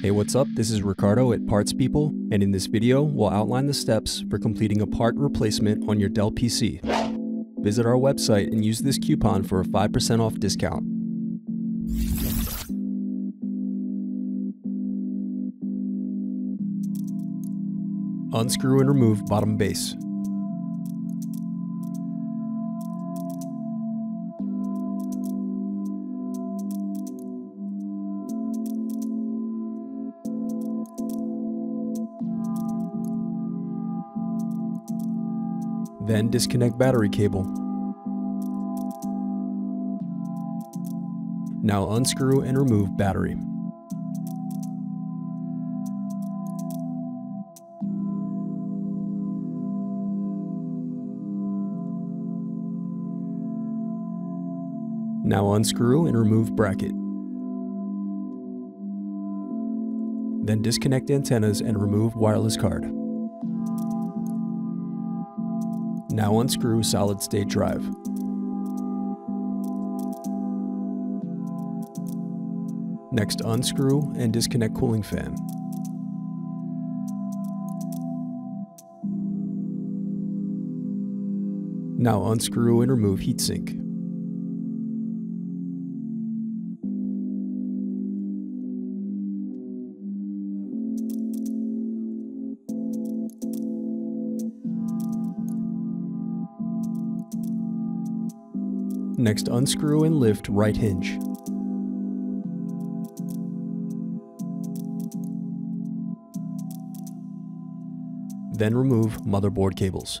Hey, what's up? This is Ricardo at Parts People, and in this video, we'll outline the steps for completing a part replacement on your Dell PC. Visit our website and use this coupon for a 5% off discount. Unscrew and remove bottom base. Then disconnect battery cable. Now unscrew and remove battery. Now unscrew and remove bracket. Then disconnect antennas and remove wireless card. Now unscrew solid state drive. Next unscrew and disconnect cooling fan. Now unscrew and remove heatsink. Next unscrew and lift right hinge. Then remove motherboard cables.